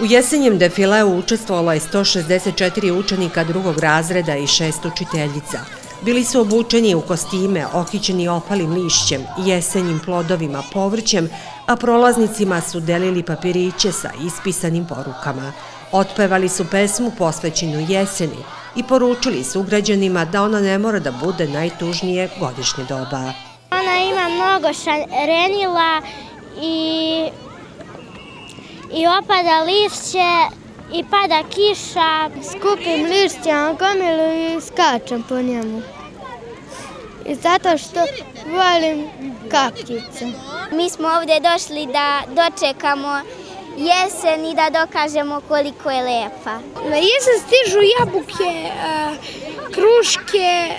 U jesenjem defileu učestvovalo je 164 učenika drugog razreda i šest učiteljica. Bili su obučeni u kostime, okićeni opalim lišćem, jesenjim plodovima, povrćem, a prolaznicima su delili papiriće sa ispisanim porukama. Otpevali su pesmu posvećenu jeseni i poručili su ugrađanima da ona ne mora da bude najtužnije godišnje doba. Ona ima mnogo šarenila i i opada lišće i pada kiša. Skupim lišće na gomilu i skačem po njemu. I zato što volim kapljice. Mi smo ovde došli da dočekamo jesen i da dokažemo koliko je lepa. Na jesen stižu jabuke, kruške,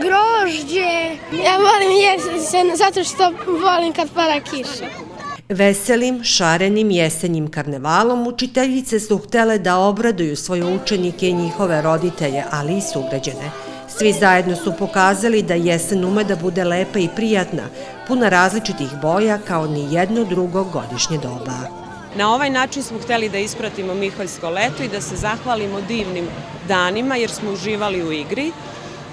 grožđe. Ja volim jesen zato što volim kad pada kiša. Veselim, šarenim jesenjim karnevalom učiteljice su htele da obraduju svoje učenike i njihove roditelje, ali i sugrađene. Svi zajedno su pokazali da jesen ume da bude lepa i prijatna, puna različitih boja kao ni jedno drugo godišnje doba. Na ovaj način smo hteli da ispratimo Miholjsko leto i da se zahvalimo divnim danima jer smo uživali u igri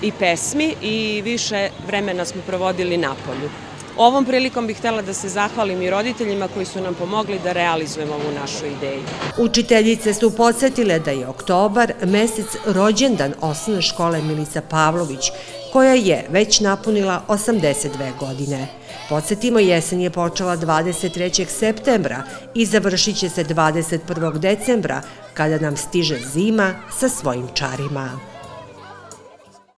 i pesmi i više vremena smo provodili na polju. Ovom prilikom bih htela da se zahvalim i roditeljima koji su nam pomogli da realizujemo ovu našu ideju. Učiteljice su podsjetile da je oktobar mesec rođendan osnovne škole Milica Pavlović, koja je već napunila 82 godine. Podsjetimo, jesen je počela 23. septembra i završit će se 21. decembra, kada nam stiže zima sa svojim čarima.